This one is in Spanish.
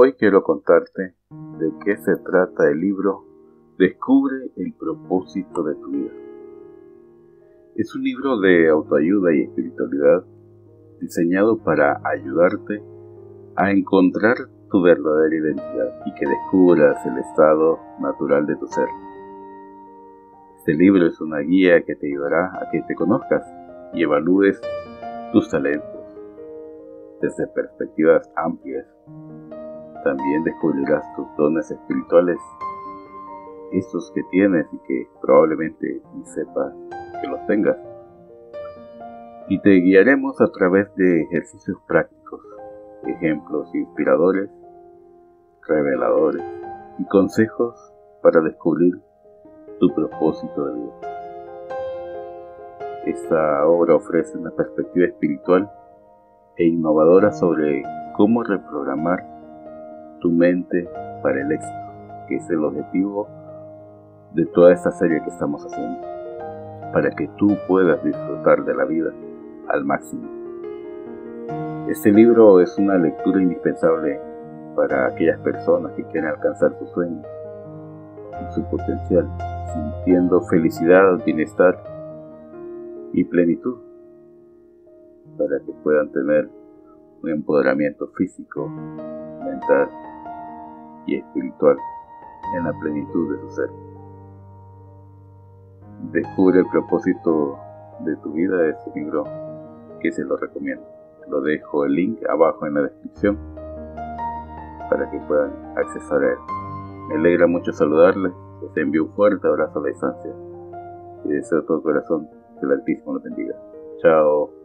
Hoy quiero contarte de qué se trata el libro Descubre el propósito de tu vida. Es un libro de autoayuda y espiritualidad diseñado para ayudarte a encontrar tu verdadera identidad y que descubras el estado natural de tu ser. Este libro es una guía que te ayudará a que te conozcas y evalúes tus talentos desde perspectivas amplias. También descubrirás tus dones espirituales, estos que tienes y que probablemente ni sepas que los tengas. Y te guiaremos a través de ejercicios prácticos, ejemplos inspiradores, reveladores y consejos para descubrir tu propósito de vida. Esta obra ofrece una perspectiva espiritual e innovadora sobre cómo reprogramar tu mente para el éxito, que es el objetivo de toda esta serie que estamos haciendo, para que tú puedas disfrutar de la vida al máximo. Este libro es una lectura indispensable para aquellas personas que quieren alcanzar sus sueños y su potencial, sintiendo felicidad, bienestar y plenitud para que puedan tener un empoderamiento físico, mental y espiritual en la plenitud de su ser. Descubre el propósito de tu vida de este libro que se lo recomiendo. Lo dejo el link abajo en la descripción para que puedan accesar a él. Me alegra mucho saludarles, les envío un fuerte abrazo a la distancia y deseo de todo corazón que el Altísimo los bendiga. Chao.